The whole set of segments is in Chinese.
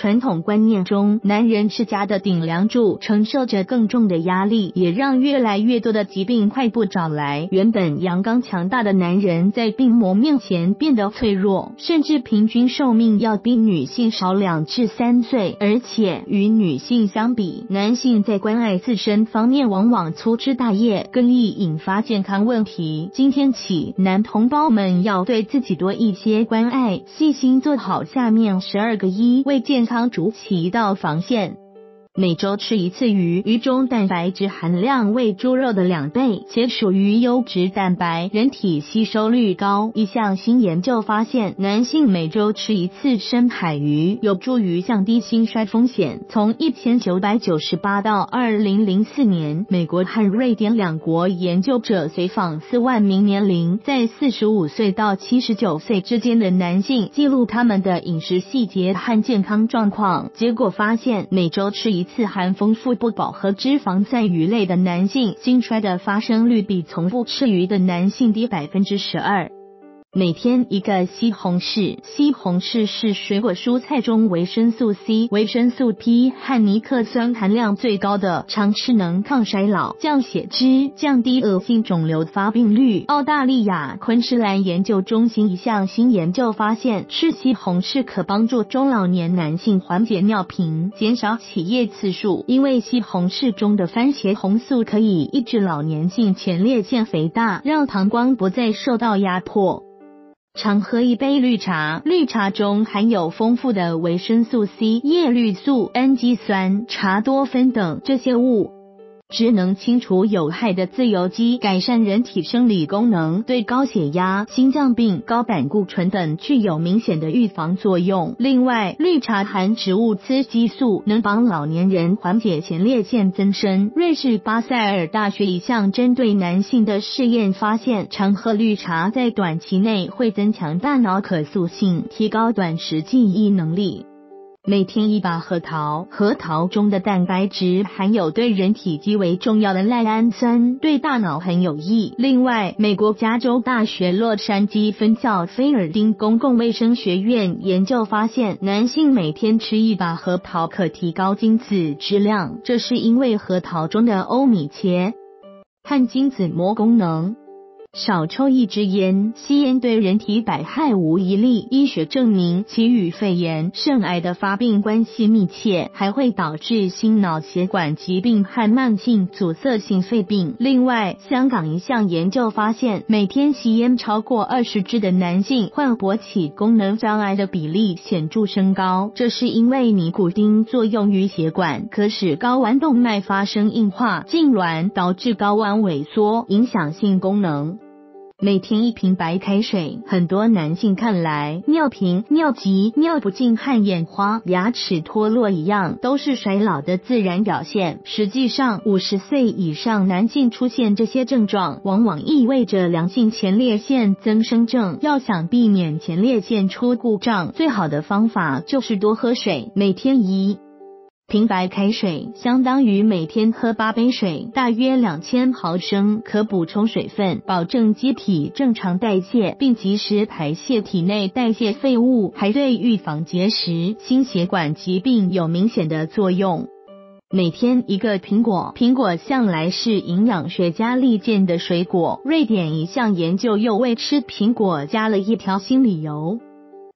传统观念中，男人是家的顶梁柱，承受着更重的压力，也让越来越多的疾病快步找来。原本阳刚强大的男人，在病魔面前变得脆弱，甚至平均寿命要比女性少两至三岁。而且与女性相比，男性在关爱自身方面往往粗枝大叶，更易引发健康问题。今天起，男同胞们要对自己多一些关爱，细心做好下面十二个一，为健康筑起一道防线。每周吃一次鱼，鱼中蛋白质含量为猪肉的两倍，且属于优质蛋白，人体吸收率高。一项新研究发现，男性每周吃一次深海鱼，有助于降低心衰风险。从一千九百九十八到二零零四年，美国和瑞典两国研究者随访四万名年龄在四十五岁到七十九岁之间的男性，记录他们的饮食细节和健康状况。结果发现，每周吃一一次含丰富不饱和脂肪在鱼类的男性，心衰的发生率比从不吃鱼的男性低百分之十二。每天一个西红柿，西红柿是水果蔬菜中维生素 C、维生素 P 和尼克酸含量最高的，常吃能抗衰老、降血脂、降低恶性肿瘤发病率。澳大利亚昆士兰研究中心一项新研究发现，吃西红柿可帮助中老年男性缓解尿频、减少起夜次数，因为西红柿中的番茄红素可以抑制老年性前列腺肥大，让膀胱不再受到压迫。常喝一杯绿茶，绿茶中含有丰富的维生素 C、叶绿素、氨基酸、茶多酚等这些物。只能清除有害的自由基，改善人体生理功能，对高血压、心脏病、高胆固醇等具有明显的预防作用。另外，绿茶含植物雌激素，能帮老年人缓解前列腺增生。瑞士巴塞尔大学一项针对男性的试验发现，常喝绿茶在短期内会增强大脑可塑性，提高短时记忆能力。每天一把核桃，核桃中的蛋白质含有对人体极为重要的赖氨酸，对大脑很有益。另外，美国加州大学洛杉矶分校菲尔丁公共卫生学院研究发现，男性每天吃一把核桃可提高精子质量，这是因为核桃中的欧米茄和精子膜功能。少抽一支烟，吸烟对人体百害无一利。医学证明，其与肺炎、肾癌的发病关系密切，还会导致心脑血管疾病和慢性阻塞性肺病。另外，香港一项研究发现，每天吸烟超过二十支的男性，患勃起功能障碍的比例显著升高。这是因为尼古丁作用于血管，可使睾丸动脉发生硬化、痉挛，导致睾丸萎缩，影响性功能。每天一瓶白开水，很多男性看来，尿频、尿急、尿不尽和眼花、牙齿脱落一样，都是衰老的自然表现。实际上，五十岁以上男性出现这些症状，往往意味着良性前列腺增生症。要想避免前列腺出故障，最好的方法就是多喝水，每天一。瓶白开水相当于每天喝八杯水，大约两千毫升，可补充水分，保证机体正常代谢，并及时排泄体内代谢废物，还对预防结石、心血管疾病有明显的作用。每天一个苹果，苹果向来是营养学家力荐的水果。瑞典一项研究又为吃苹果加了一条新理由。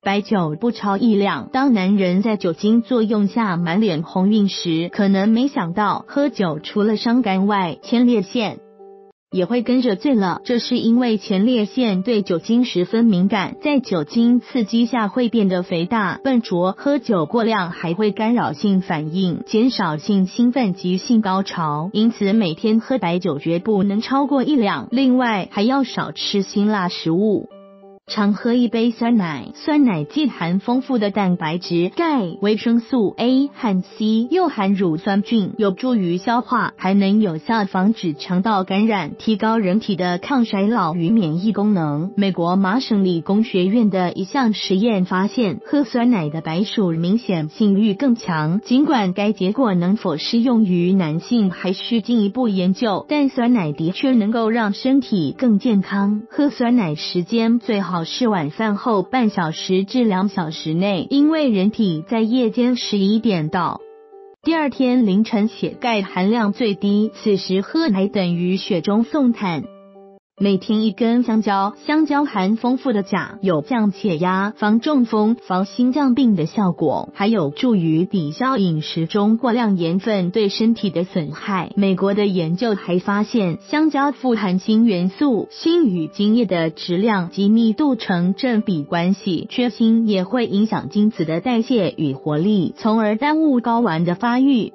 白酒不超一两。当男人在酒精作用下满脸红晕时，可能没想到喝酒除了伤肝外，前列腺也会跟着醉了。这是因为前列腺对酒精十分敏感，在酒精刺激下会变得肥大、笨拙。喝酒过量还会干扰性反应，减少性兴奋及性高潮。因此，每天喝白酒绝不能超过一两。另外，还要少吃辛辣食物。常喝一杯酸奶，酸奶既含丰富的蛋白质、钙、维生素 A 和 C，又含乳酸菌，有助于消化，还能有效防止肠道感染，提高人体的抗衰老与免疫功能。美国麻省理工学院的一项实验发现，喝酸奶的白鼠明显性欲更强。尽管该结果能否适用于男性还需进一步研究，但酸奶的确能够让身体更健康。喝酸奶时间最好。好是晚饭后半小时至两小时内，因为人体在夜间十一点到第二天凌晨血钙含量最低，此时喝奶等于雪中送炭。每天一根香蕉，香蕉含丰富的钾，有降血压、防中风、防心脏病的效果，还有助于抵消饮食中过量盐分对身体的损害。美国的研究还发现，香蕉富含锌元素，锌与精液的质量及密度成正比关系，缺锌也会影响精子的代谢与活力，从而耽误睾丸的发育。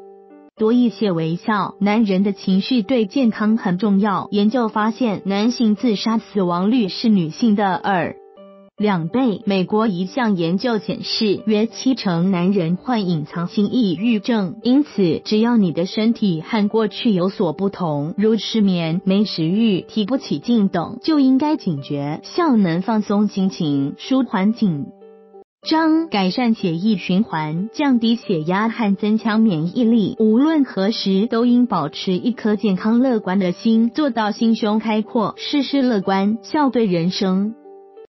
多一些微笑，男人的情绪对健康很重要。研究发现，男性自杀死亡率是女性的二两倍。美国一项研究显示，约七成男人患隐藏性抑郁症。因此，只要你的身体和过去有所不同，如失眠、没食欲、提不起劲等，就应该警觉。笑能放松心情，舒缓紧。张改善血液循环，降低血压和增强免疫力。无论何时，都应保持一颗健康乐观的心，做到心胸开阔，事事乐观，笑对人生。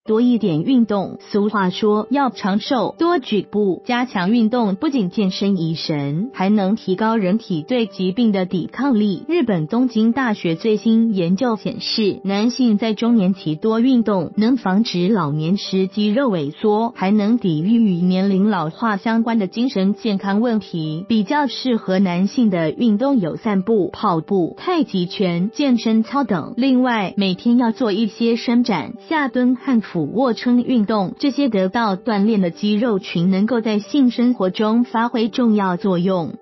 多一点运动。俗话说，要长寿，多举步。加强运动不仅健身怡神，还能提高人体对疾病的抵抗力。日本东京大学最新研究显示，男性在中年期多运动，能防止老年时肌肉萎缩，还能抵御与年龄老化相关的精神健康问题。比较适合男性的运动有散步、跑步、太极拳、健身操等。另外，每天要做一些伸展、下蹲和俯。俯卧撑运动，这些得到锻炼的肌肉群能够在性生活中发挥重要作用。